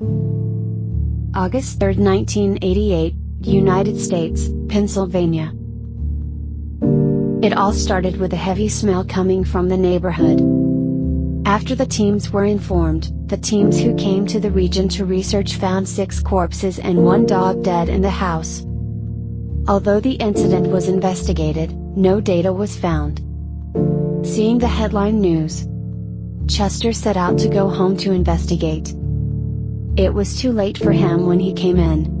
August 3, 1988, United States, Pennsylvania. It all started with a heavy smell coming from the neighborhood. After the teams were informed, the teams who came to the region to research found six corpses and one dog dead in the house. Although the incident was investigated, no data was found. Seeing the headline news, Chester set out to go home to investigate. It was too late for him when he came in.